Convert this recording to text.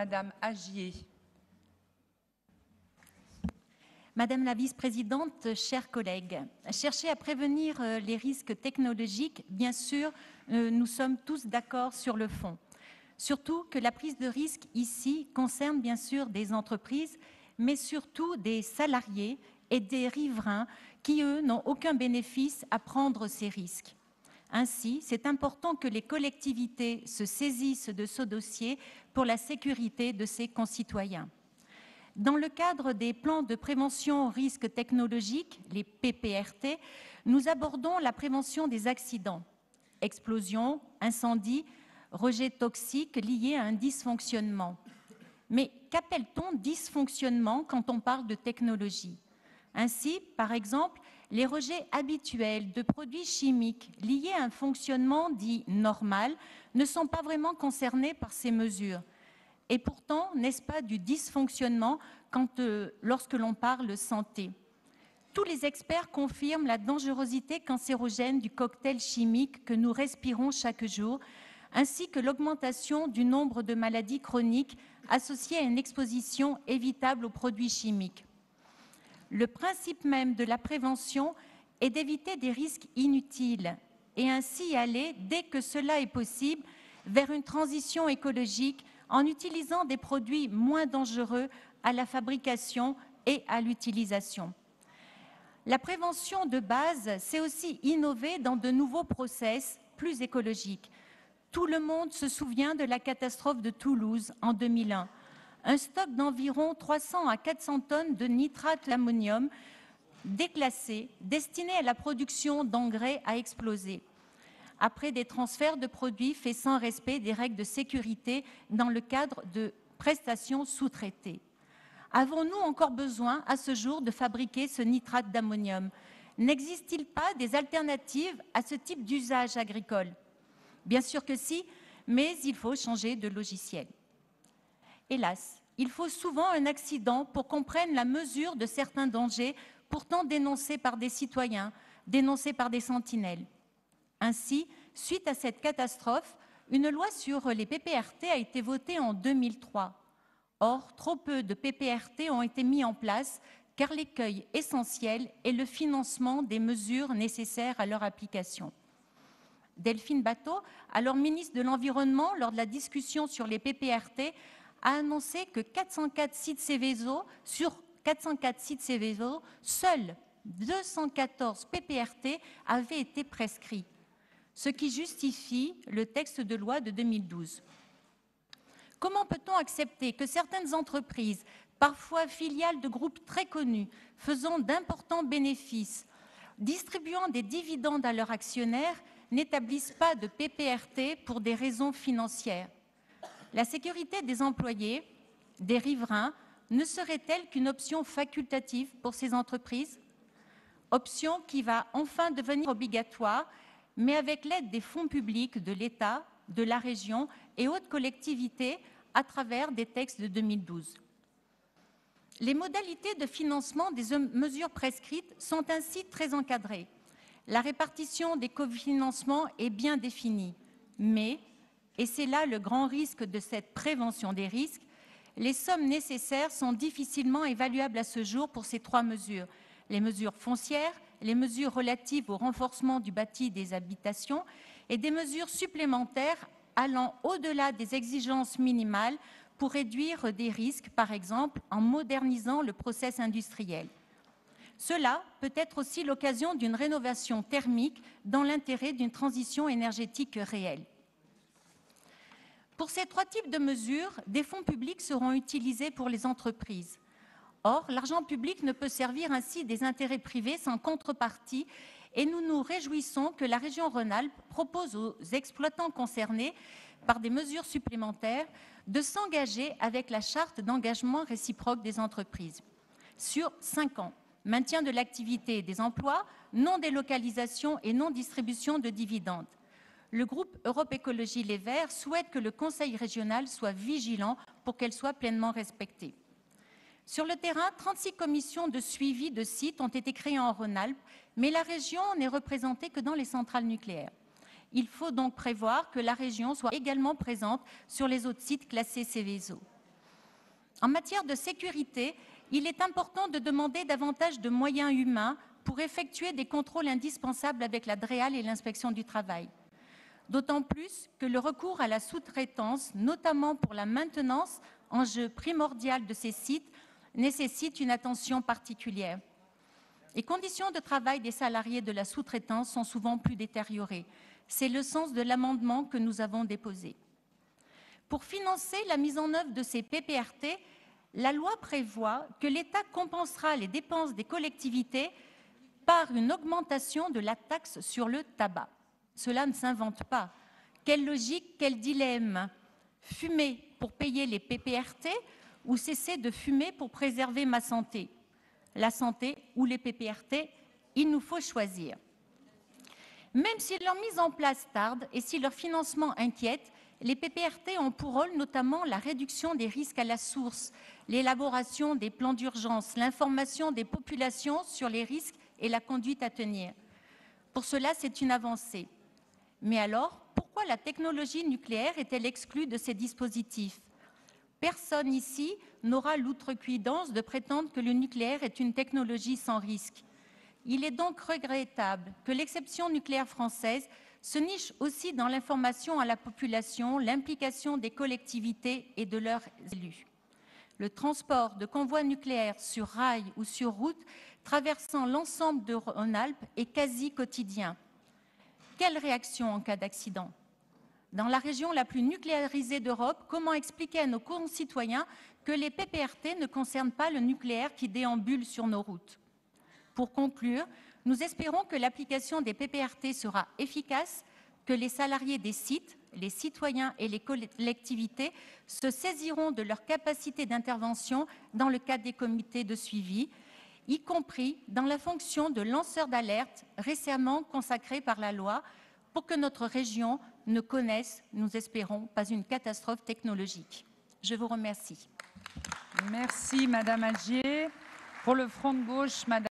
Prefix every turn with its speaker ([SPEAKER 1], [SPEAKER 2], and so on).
[SPEAKER 1] Madame Agier.
[SPEAKER 2] Madame la vice-présidente, chers collègues, chercher à prévenir euh, les risques technologiques, bien sûr, euh, nous sommes tous d'accord sur le fond. Surtout que la prise de risque ici concerne bien sûr des entreprises, mais surtout des salariés et des riverains qui, eux, n'ont aucun bénéfice à prendre ces risques. Ainsi, c'est important que les collectivités se saisissent de ce dossier pour la sécurité de ses concitoyens. Dans le cadre des plans de prévention aux risques technologiques, les PPRT, nous abordons la prévention des accidents, explosions, incendies, rejets toxiques liés à un dysfonctionnement. Mais qu'appelle-t-on dysfonctionnement quand on parle de technologie? Ainsi, par exemple, les rejets habituels de produits chimiques liés à un fonctionnement dit normal ne sont pas vraiment concernés par ces mesures. Et pourtant, n'est-ce pas du dysfonctionnement euh, lorsque l'on parle santé? Tous les experts confirment la dangerosité cancérogène du cocktail chimique que nous respirons chaque jour, ainsi que l'augmentation du nombre de maladies chroniques associées à une exposition évitable aux produits chimiques. Le principe même de la prévention est d'éviter des risques inutiles et ainsi aller, dès que cela est possible, vers une transition écologique en utilisant des produits moins dangereux à la fabrication et à l'utilisation. La prévention de base, c'est aussi innover dans de nouveaux process plus écologiques. Tout le monde se souvient de la catastrophe de Toulouse en 2001. Un stock d'environ 300 à 400 tonnes de nitrate d'ammonium déclassé, destiné à la production d'engrais, a explosé après des transferts de produits faits sans respect des règles de sécurité dans le cadre de prestations sous-traitées. Avons-nous encore besoin à ce jour de fabriquer ce nitrate d'ammonium? N'existe-t-il pas des alternatives à ce type d'usage agricole? Bien sûr que si, mais il faut changer de logiciel. Hélas, il faut souvent un accident pour qu'on prenne la mesure de certains dangers pourtant dénoncés par des citoyens, dénoncés par des sentinelles. Ainsi, suite à cette catastrophe, une loi sur les PPRT a été votée en 2003. Or, trop peu de PPRT ont été mis en place car l'écueil essentiel est le financement des mesures nécessaires à leur application. Delphine Bateau, alors ministre de l'Environnement, lors de la discussion sur les PPRT, a annoncé que 404 sites Céveso, sur 404 sites Céveso, seuls 214 PPRT avaient été prescrits ce qui justifie le texte de loi de 2012. Comment peut-on accepter que certaines entreprises, parfois filiales de groupes très connus, faisant d'importants bénéfices, distribuant des dividendes à leurs actionnaires, n'établissent pas de PPRT pour des raisons financières? La sécurité des employés, des riverains, ne serait-elle qu'une option facultative pour ces entreprises? Option qui va enfin devenir obligatoire mais avec l'aide des fonds publics de l'État, de la région et autres collectivités à travers des textes de 2012. Les modalités de financement des mesures prescrites sont ainsi très encadrées. La répartition des cofinancements est bien définie, mais, et c'est là le grand risque de cette prévention des risques, les sommes nécessaires sont difficilement évaluables à ce jour pour ces trois mesures. Les mesures foncières, les mesures relatives au renforcement du bâti des habitations et des mesures supplémentaires allant au-delà des exigences minimales pour réduire des risques, par exemple en modernisant le process industriel. Cela peut être aussi l'occasion d'une rénovation thermique dans l'intérêt d'une transition énergétique réelle. Pour ces trois types de mesures, des fonds publics seront utilisés pour les entreprises. Or, l'argent public ne peut servir ainsi des intérêts privés sans contrepartie et nous nous réjouissons que la région Rhône-Alpes propose aux exploitants concernés par des mesures supplémentaires de s'engager avec la charte d'engagement réciproque des entreprises sur cinq ans. Maintien de l'activité et des emplois, non-délocalisation et non-distribution de dividendes. Le groupe Europe Écologie Les Verts souhaite que le Conseil régional soit vigilant pour qu'elle soit pleinement respectée. Sur le terrain, 36 commissions de suivi de sites ont été créées en Rhône-Alpes, mais la région n'est représentée que dans les centrales nucléaires. Il faut donc prévoir que la région soit également présente sur les autres sites classés Céveso. En matière de sécurité, il est important de demander davantage de moyens humains pour effectuer des contrôles indispensables avec la DREAL et l'inspection du travail. D'autant plus que le recours à la sous-traitance, notamment pour la maintenance, enjeu primordial de ces sites, nécessite une attention particulière. Les conditions de travail des salariés de la sous-traitance sont souvent plus détériorées. C'est le sens de l'amendement que nous avons déposé. Pour financer la mise en œuvre de ces PPRT, la loi prévoit que l'État compensera les dépenses des collectivités par une augmentation de la taxe sur le tabac. Cela ne s'invente pas. Quelle logique, quel dilemme? Fumer pour payer les PPRT ou cesser de fumer pour préserver ma santé? La santé ou les PPRT, il nous faut choisir. Même si leur mise en place tarde et si leur financement inquiète, les PPRT ont pour rôle notamment la réduction des risques à la source, l'élaboration des plans d'urgence, l'information des populations sur les risques et la conduite à tenir. Pour cela, c'est une avancée. Mais alors, pourquoi la technologie nucléaire est-elle exclue de ces dispositifs? Personne ici n'aura l'outrecuidance de prétendre que le nucléaire est une technologie sans risque. Il est donc regrettable que l'exception nucléaire française se niche aussi dans l'information à la population, l'implication des collectivités et de leurs élus. Le transport de convois nucléaires sur rail ou sur route traversant l'ensemble de Rhône-Alpes est quasi quotidien. Quelle réaction en cas d'accident? Dans la région la plus nucléarisée d'Europe, comment expliquer à nos concitoyens que les PPRT ne concernent pas le nucléaire qui déambule sur nos routes? Pour conclure, nous espérons que l'application des PPRT sera efficace, que les salariés des sites, les citoyens et les collectivités se saisiront de leur capacité d'intervention dans le cadre des comités de suivi, y compris dans la fonction de lanceur d'alerte récemment consacrée par la loi pour que notre région ne connaisse, nous espérons, pas une catastrophe technologique. Je vous remercie.
[SPEAKER 1] Merci Madame Algier. Pour le Front gauche, Madame